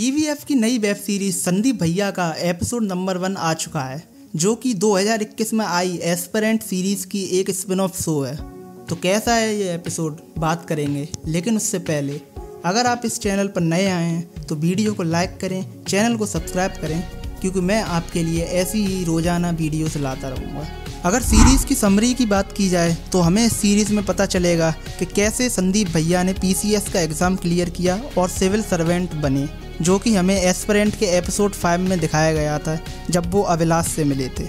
TVF की नई web series Sandeep भैया का एपिसोड नंबर वन आ चुका है, जो कि 2021 में आई एस्परेंट सीरीज़ की एक स्पिन ऑफ़ शो है। तो कैसा है ये एपिसोड? बात करेंगे, लेकिन उससे पहले, अगर आप इस चैनल पर नए आए हैं तो वीडियो को लाइक करें, चैनल को सब्सक्राइब करें, क्योंकि मैं आपके लिए ऐसी ही रोज़ाना वीडियोस लाता रहूँगा। अगर सीरीज़ की समरी की बात की जाए तो हमें इस सीरीज़ में पता चलेगा कि कैसे संदीप भैया ने पीसीएस का एग्ज़ाम क्लियर किया और सिविल सर्वेंट बने, जो कि हमें एस्परेंट के एपिसोड फाइव में दिखाया गया था, जब वो अविलास से मिले थे।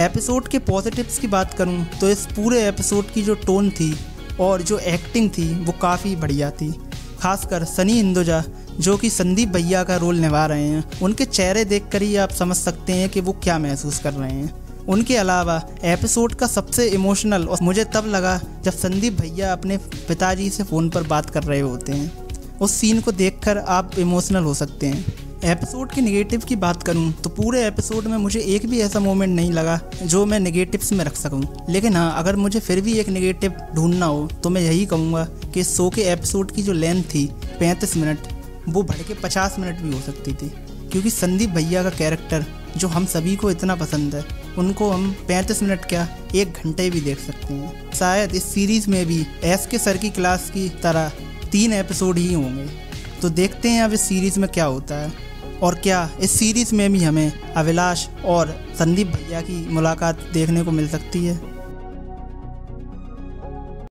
एपिसोड के पॉजिटिव्स की बात करूँ तो इस पूरे एपिसोड की जो टोन थी और जो एक्टिंग थी, वो काफ़ी बढ़िया थी। खासकर सनी इंदुजा, जो कि संदीप भैया का रोल निभा रहे हैं, उनके चेहरे देखकर ही आप समझ सकते हैं कि वो क्या महसूस कर रहे हैं। उनके अलावा एपिसोड का सबसे इमोशनल और मुझे तब लगा जब संदीप भैया अपने पिताजी से फ़ोन पर बात कर रहे होते हैं। उस सीन को देखकर आप इमोशनल हो सकते हैं। एपिसोड के नेगेटिव की बात करूँ तो पूरे एपिसोड में मुझे एक भी ऐसा मोमेंट नहीं लगा जो मैं नेगेटिव्स में रख सकूँ। लेकिन हाँ अगर मुझे फिर भी एक नेगेटिव ढूंढना हो तो मैं यही कहूँगा कि शो के एपिसोड की जो लेंथ थी, पैंतीस मिनट, वो बढ़ के पचास मिनट भी हो सकती थी। क्योंकि संदीप भैया का कैरेक्टर जो हम सभी को इतना पसंद है उनको हम पैंतीस मिनट क्या एक घंटे भी देख सकते हैं। शायद इस सीरीज़ में भी एस के सर की क्लास की तरह तीन एपिसोड ही होंगे। तो देखते हैं अब इस सीरीज़ में क्या होता है। और क्या इस सीरीज़ में भी हमें अभिलाष और संदीप भैया की मुलाकात देखने को मिल सकती है।